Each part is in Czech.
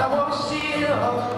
I won't see you.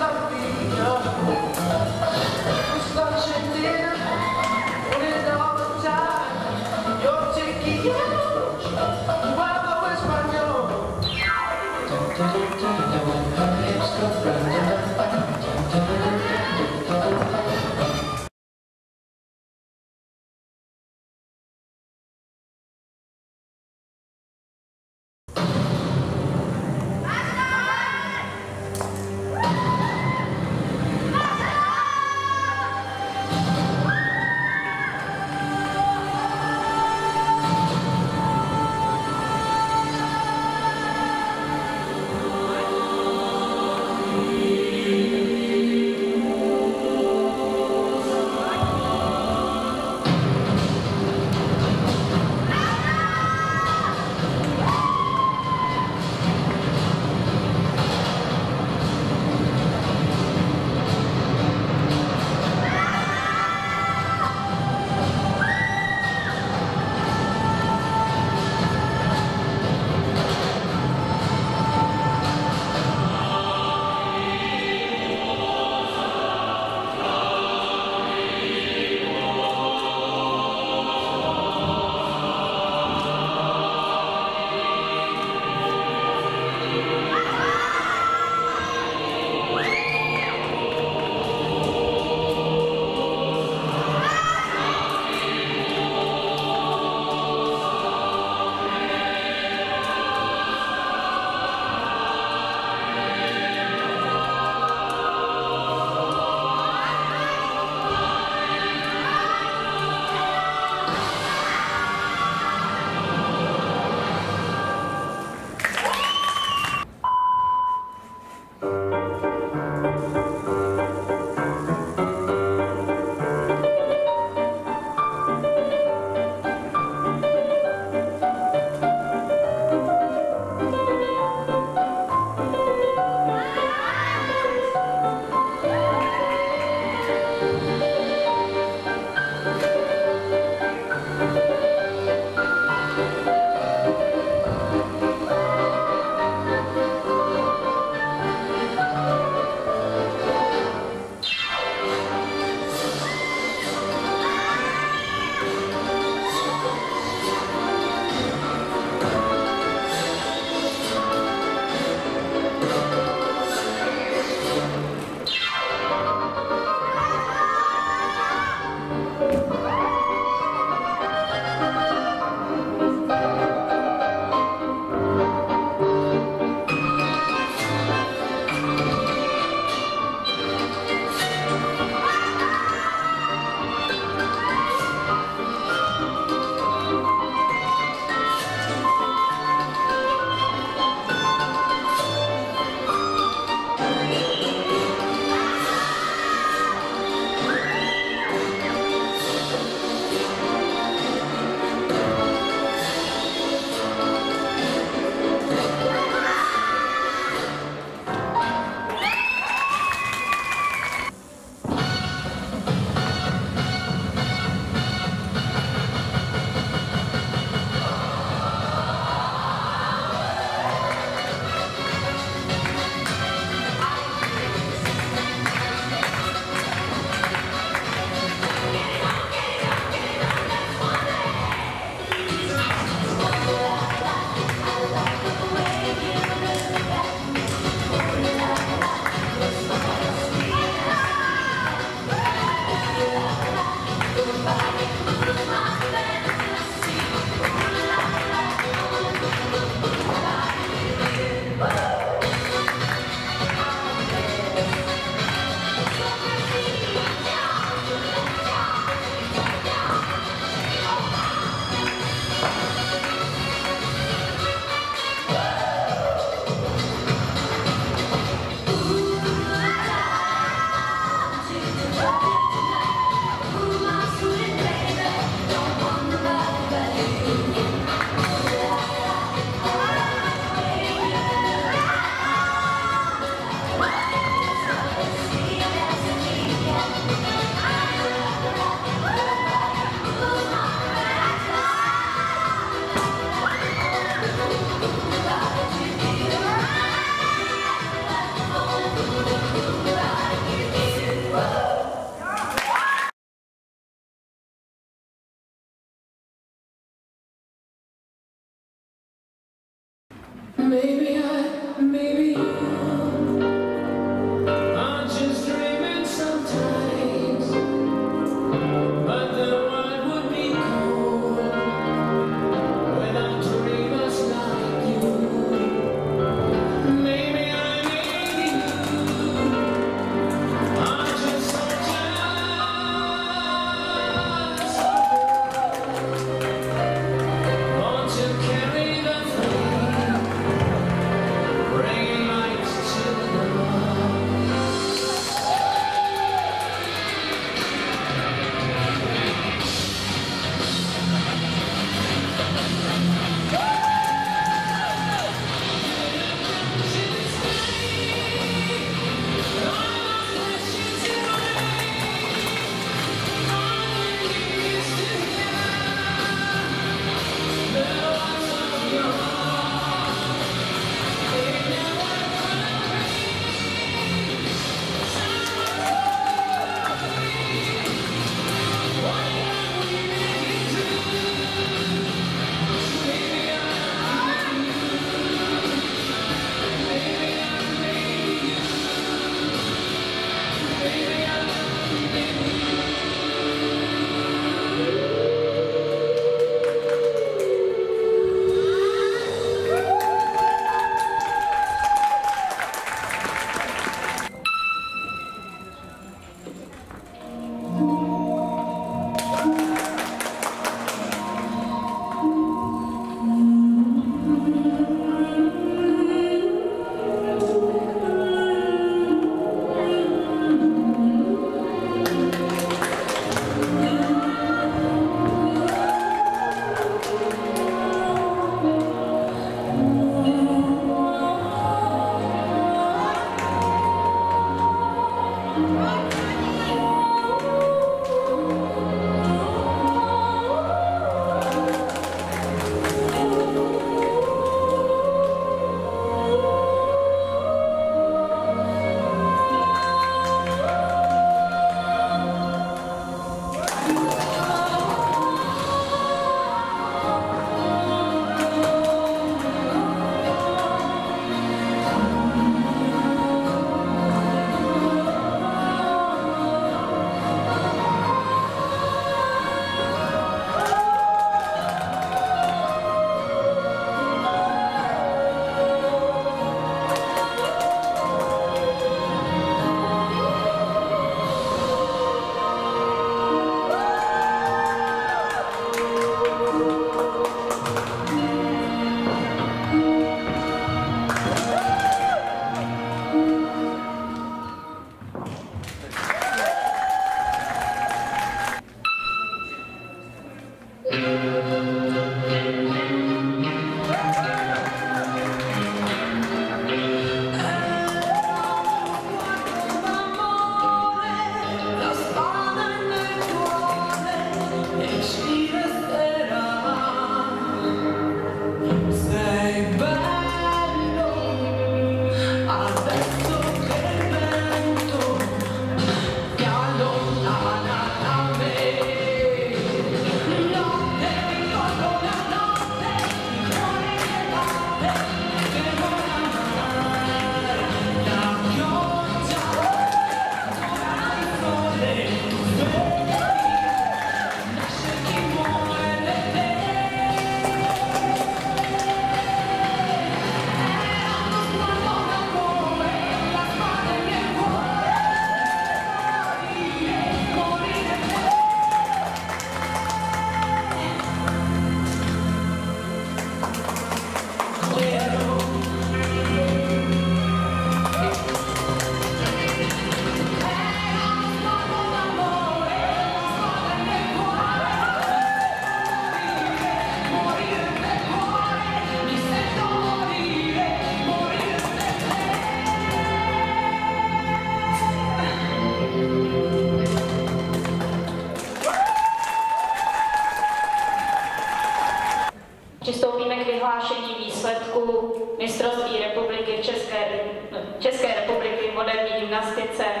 Gymnastice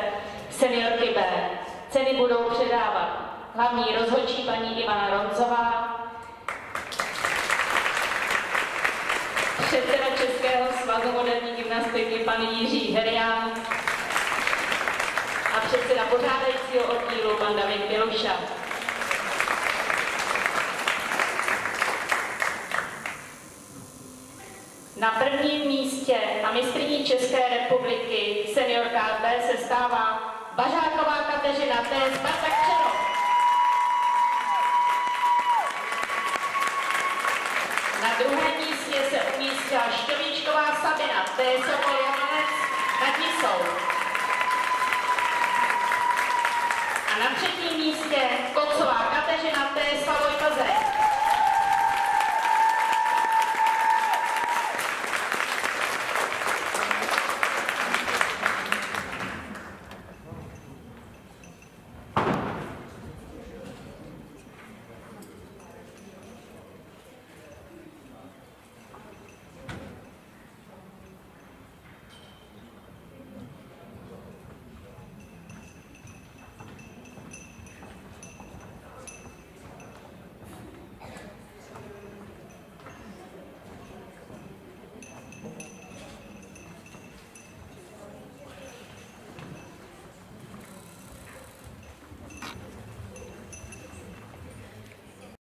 seniorky B. Ceny budou předávat hlavní rozhodčí paní Ivana Roncová, předseda Českého svazu moderní gymnastiky pan Jiří Herián a předseda pořádajícího oddílu pan David Běluša. Na prvním místě a mistrní České republiky seniorka B se stává Bažáková Kateřina T.